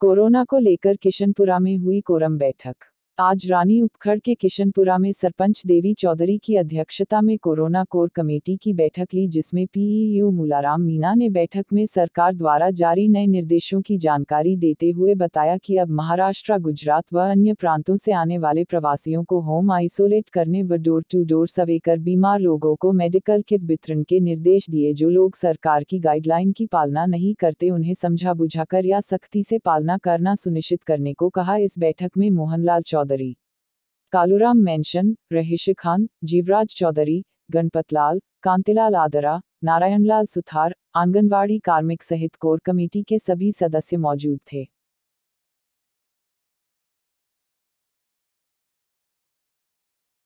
Corona को लेकर किशनपुरा में हुई कोरम बैठक। आज रानी उपखड़ के किशनपुरा में सरपंच देवी चौधरी की अध्यक्षता में कोरोना कोर कमेटी की बैठक ली, जिसमें पीईयू मूलाराम मीना ने बैठक में सरकार द्वारा जारी नए निर्देशों की जानकारी देते हुए बताया कि अब महाराष्ट्र, गुजरात व अन्य प्रांतों से आने वाले प्रवासियों को होम आइसोलेट करने व डोर टू डोर सर्वे कर बीमार लोगों को मेडिकल किट वितरण के निर्देश दिए, जो लोग सरकार की गाइडलाइन की पालना नहीं करते उन्हें समझा बुझाकर या सख्ती से पालना करना सुनिश्चित करने को कहा। इस बैठक में मोहनलाल चौधरी चौधरी। कालूराम मेंशन रहीश खान, जीवराज चौधरी गणपतलाल कांतिलाल आदरा, नारायणलाल सुथार, आंगनवाड़ी कार्मिक सहित कोर कमेटी के सभी सदस्य मौजूद थे।